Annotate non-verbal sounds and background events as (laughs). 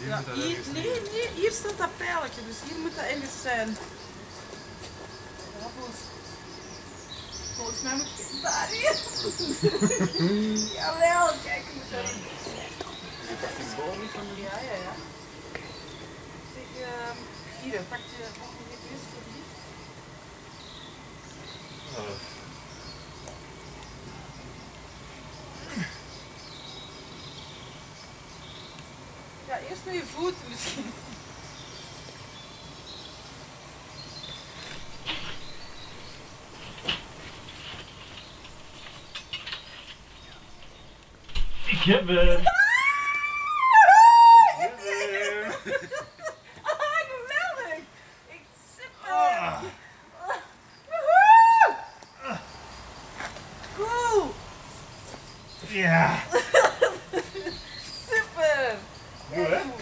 hier Ja, moet dat hier, nee, nee, hier staat dat pijltje, dus hier moet dat ergens zijn. Ja, volgens, volgens mij moet ik daar hier. (laughs) Jawel, kijk, ik moet daar Pak die boom van de... Ja, ja, ja. Zeg, ehm, hier, pak je, pak je Ja, eerst met je voeten misschien. Ik heb hem. Ah, Good.